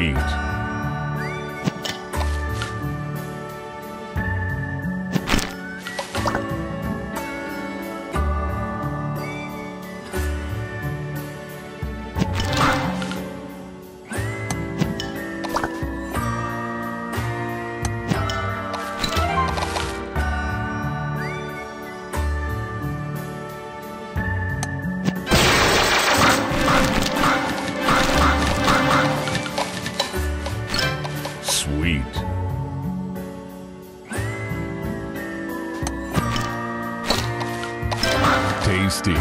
Sweet. Tasty.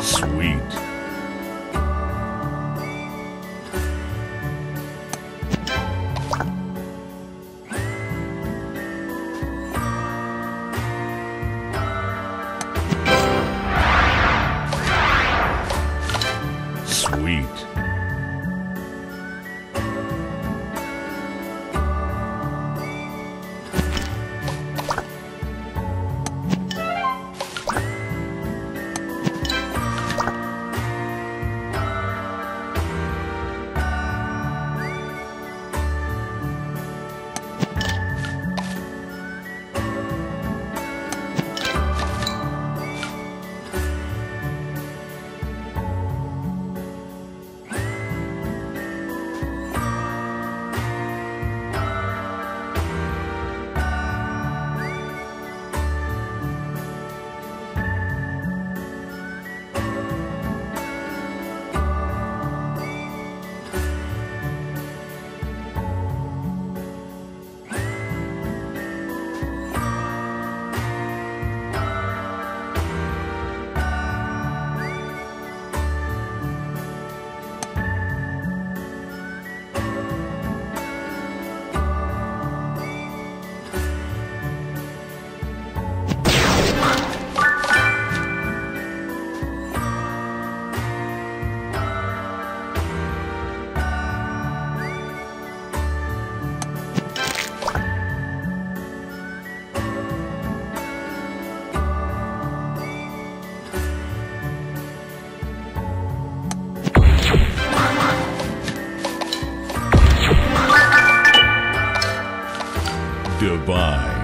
Sweet. Divine.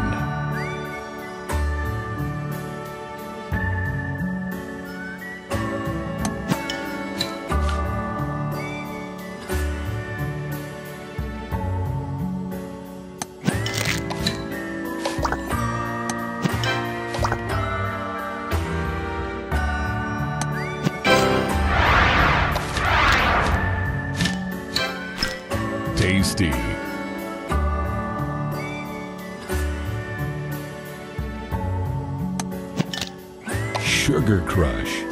Tasty. Sugar Crush.